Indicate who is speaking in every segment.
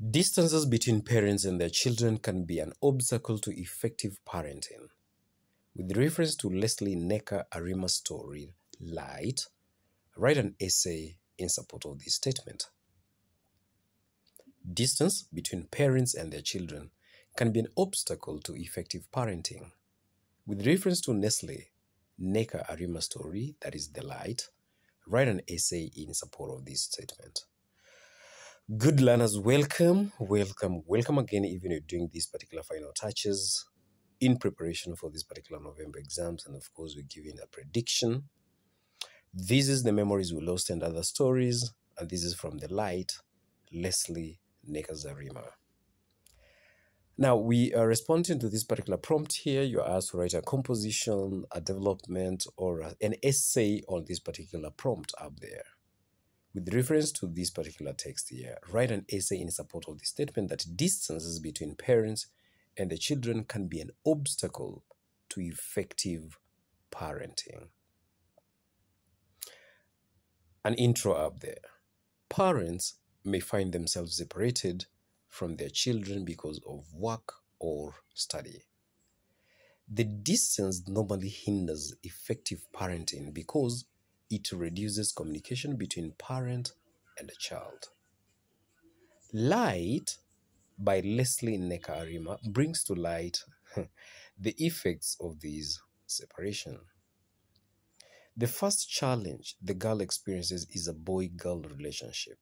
Speaker 1: Distances between parents and their children can be an obstacle to effective parenting. With reference to Lesley Nneka Arimah's story, Light, write an essay in support of this statement. Distance between parents and their children can be an obstacle to effective parenting. With reference to Lesley Nneka Arimah's story, that is The Light, write an essay in support of this statement. Good learners, welcome, welcome, welcome again. Even you're doing these particular final touches in preparation for this particular November exams, and of course, we're giving a prediction. This is the memories we lost and other stories, and this is from the light, Leslie Nekazarima. Now we are responding to this particular prompt here. You're asked to write a composition, a development, or an essay on this particular prompt up there. With reference to this particular text here, write an essay in support of the statement that distances between parents and the children can be an obstacle to effective parenting. An intro up there. Parents may find themselves separated from their children because of work or study. The distance normally hinders effective parenting because it reduces communication between parent and child. Light by Lesley Nneka Arimah brings to light the effects of this separation. The first challenge the girl experiences is a boy girl relationship.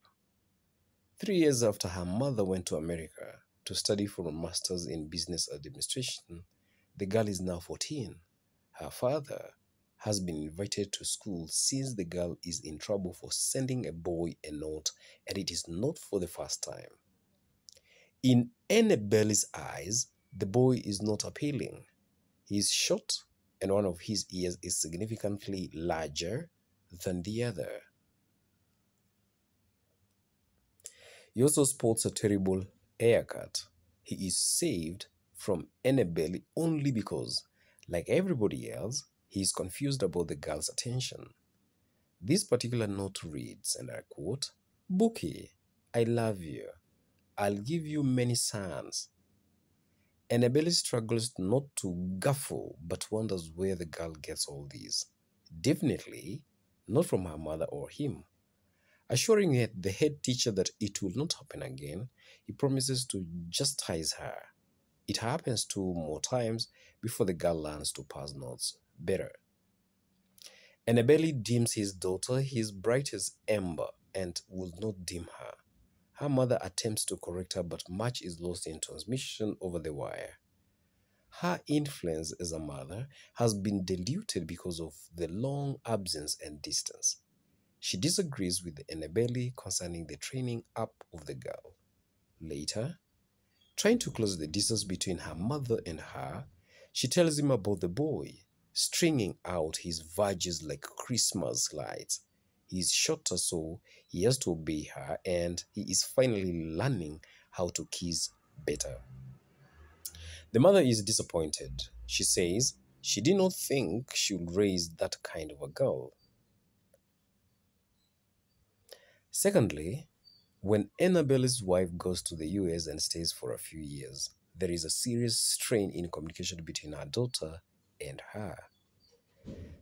Speaker 1: Three years after her mother went to America to study for a master's in business administration, the girl is now 14. Her father has been invited to school since the girl is in trouble for sending a boy a note, and it is not for the first time. In Enebeli's eyes, the boy is not appealing. He is short, and one of his ears is significantly larger than the other. He also sports a terrible haircut. He is saved from Enebeli only because, like everybody else, he is confused about the girl's attention. This particular note reads, and I quote, Bookie, I love you. I'll give you many sons. Enebeli struggles not to guffle but wonders where the girl gets all these. Definitely not from her mother or him. Assuring the head teacher that it will not happen again, he promises to chastise her. It happens two more times before the girl learns to pass notes better. Enebeli deems his daughter his brightest ember and will not dim her. Her mother attempts to correct her, but much is lost in transmission over the wire. Her influence as a mother has been diluted because of the long absence and distance. She disagrees with Enebeli concerning the training up of the girl. Later, trying to close the distance between her mother and her, she tells him about the boy, stringing out his verges like Christmas lights. He is shorter, so he has to obey her, and he is finally learning how to kiss better. The mother is disappointed. She says she did not think she would raise that kind of a girl. Secondly, when Enebeli's wife goes to the US and stays for a few years, there is a serious strain in communication between her daughter and her.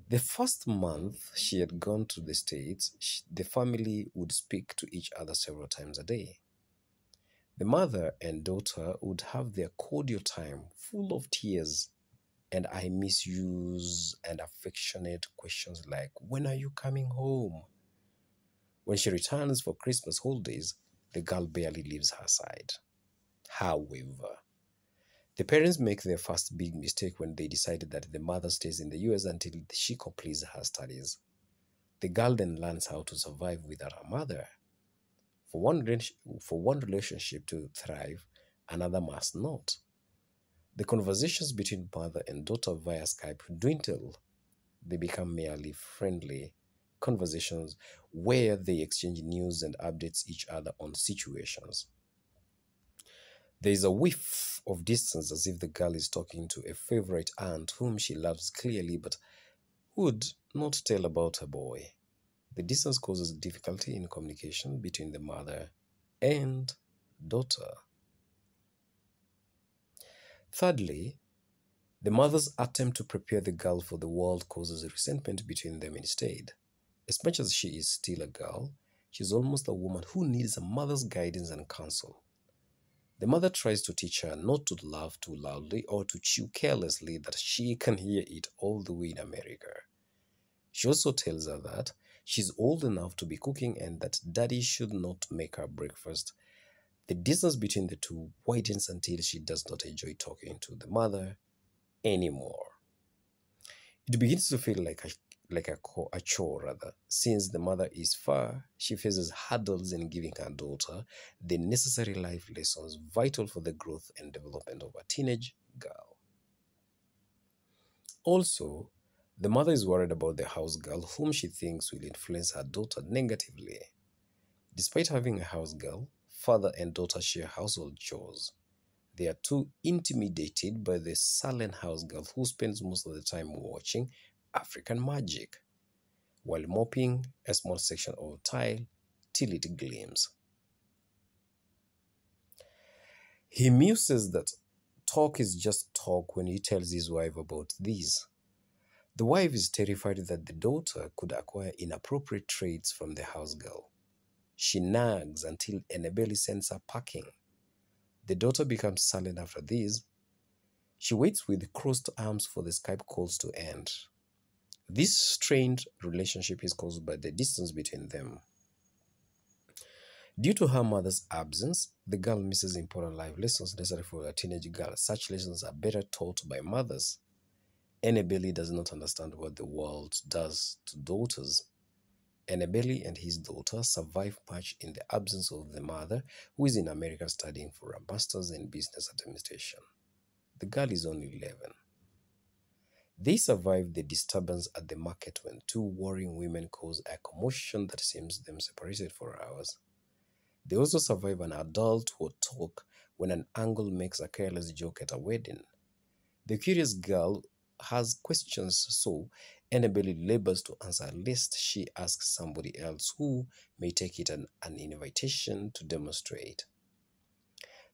Speaker 1: The first month she had gone to the States, sh- the family would speak to each other several times a day. The mother and daughter would have their cordial time, full of tears and I miss yous and affectionate questions like, When are you coming home? When she returns for Christmas holidays, the girl barely leaves her side. However, the parents make their first big mistake when they decide that the mother stays in the US until she completes her studies. The girl then learns how to survive without her mother. For one, for one relationship to thrive, another must not. The conversations between mother and daughter via Skype dwindle. They become merely friendly conversations where they exchange news and updates each other on situations. There is a whiff of distance as if the girl is talking to a favorite aunt whom she loves clearly but would not tell about her boy. The distance causes difficulty in communication between the mother and daughter. Thirdly, the mother's attempt to prepare the girl for the world causes resentment between them instead. As much as she is still a girl, she is almost a woman who needs a mother's guidance and counsel. The mother tries to teach her not to laugh too loudly or to chew carelessly that she can hear it all the way in America. She also tells her that she's old enough to be cooking and that daddy should not make her breakfast. The distance between the two widens until she does not enjoy talking to the mother anymore. It begins to feel like a like a, a chore rather. Since the mother is far, she faces hurdles in giving her daughter the necessary life lessons vital for the growth and development of a teenage girl. Also, the mother is worried about the house girl whom she thinks will influence her daughter negatively. Despite having a house girl, father and daughter share household chores. They are too intimidated by the sullen house girl who spends most of the time watching African magic while mopping a small section of tile till it gleams. He muses that talk is just talk when he tells his wife about these. The wife is terrified that the daughter could acquire inappropriate traits from the house girl. She nags until Enebeli sends her packing. The daughter becomes silent after this. She waits with crossed arms for the Skype calls to end. This strained relationship is caused by the distance between them. Due to her mother's absence, the girl misses important life lessons necessary for a teenage girl. Such lessons are better taught by mothers. Enebeli does not understand what the world does to daughters. Enebeli and his daughter survive much in the absence of the mother, who is in America studying for a master's in business administration. The girl is only 11. They survive the disturbance at the market when two warring women cause a commotion that seems them separated for hours. They also survive an adult who talk when an angle makes a careless joke at a wedding. The curious girl has questions, so Enebeli labors to answer lest she asks somebody else who may take it an, an invitation to demonstrate.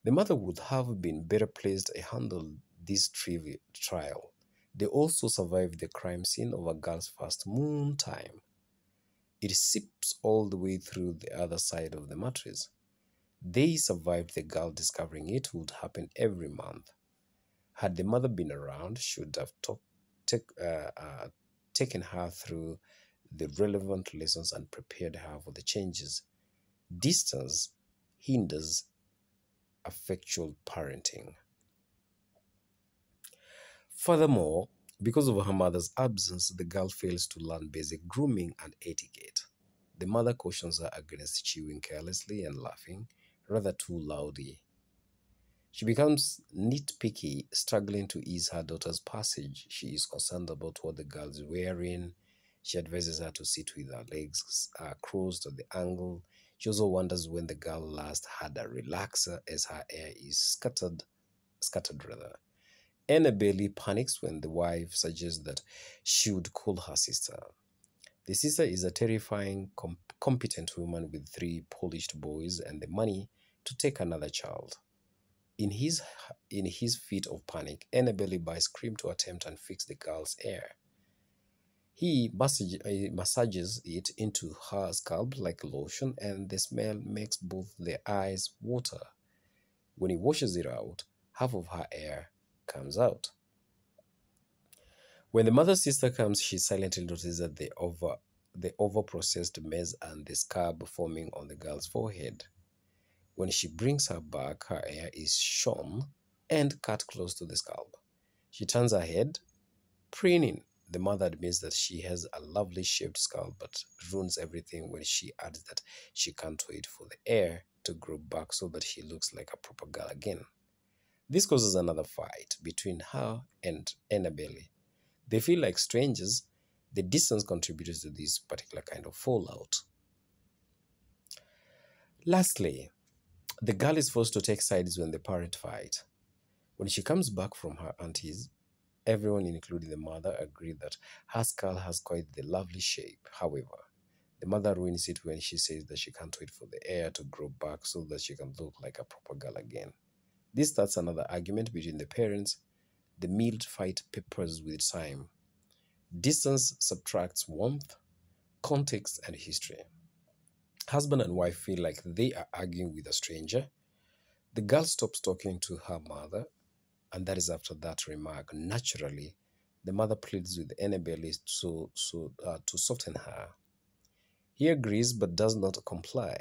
Speaker 1: The mother would have been better placed to handle this trivial trial. They also survived the crime scene of a girl's first moon time. It seeps all the way through the other side of the mattress. They survived the girl discovering it would happen every month. Had the mother been around, she would have talk, take, uh, uh, taken her through the relevant lessons and prepared her for the changes. Distance hinders effectual parenting. Furthermore, because of her mother's absence, the girl fails to learn basic grooming and etiquette. The mother cautions her against chewing carelessly and laughing, rather too loudly. She becomes nitpicky, struggling to ease her daughter's passage. She is concerned about what the girl is wearing. She advises her to sit with her legs uh, crossed at the angle. She also wonders when the girl last had a relaxer as her hair is scattered, scattered rather. Enebeli panics when the wife suggests that she would call her sister. The sister is a terrifying, com- competent woman with three polished boys and the money to take another child. In his in his fit of panic, Enebeli buys cream to attempt and fix the girl's hair. He massage, uh, massages it into her scalp like lotion, and the smell makes both their eyes water. When he washes it out, half of her hair comes out. When the mother's sister comes, she silently notices that the over the over-processed maize and the scab forming on the girl's forehead. When she brings her back, her hair is shorn and cut close to the scalp. She turns her head, preening. The mother admits that she has a lovely shaped scalp, but ruins everything when she adds that she can't wait for the hair to grow back so that she looks like a proper girl again. This causes another fight between her and Enebeli. They feel like strangers. The distance contributes to this particular kind of fallout. Lastly, the girl is forced to take sides when the parent fight. When she comes back from her aunties, everyone, including the mother, agree that her skull has quite the lovely shape. However, The mother ruins it when she says that she can't wait for the hair to grow back so that she can look like a proper girl again. This starts another argument between the parents. The mild fight peppers with time. Distance subtracts warmth, context, and history. Husband and wife feel like they are arguing with a stranger. The girl stops talking to her mother, and that is after that remark. Naturally, the mother pleads with Enebeli to, so, uh, to soften her. He agrees but does not comply.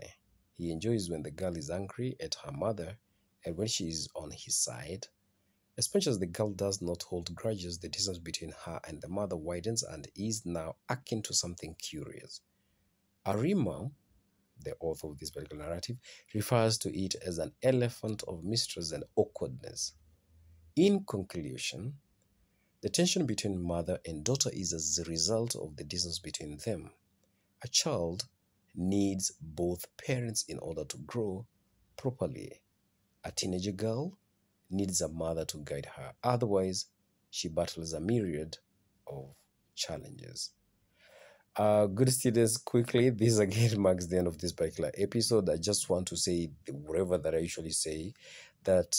Speaker 1: He enjoys when the girl is angry at her mother and when she is on his side. As much as the girl does not hold grudges, the distance between her and the mother widens and is now akin to something curious. Arimah, the author of this particular narrative, refers to it as an elephant of mistrust and awkwardness. In conclusion, the tension between mother and daughter is as a result of the distance between them. A child needs both parents in order to grow properly. A teenager girl needs a mother to guide her, otherwise, she battles a myriad of challenges. Uh, good students, quickly, this again marks the end of this particular episode. I just want to say whatever that I usually say that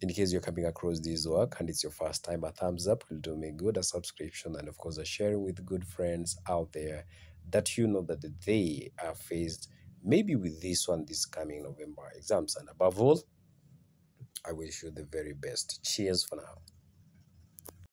Speaker 1: in case you're coming across this work and it's your first time, a thumbs up will do me good, a subscription, and of course, a sharing with good friends out there that you know that they are faced maybe with this one this coming November exams. And above all, I wish you the very best. Cheers for now.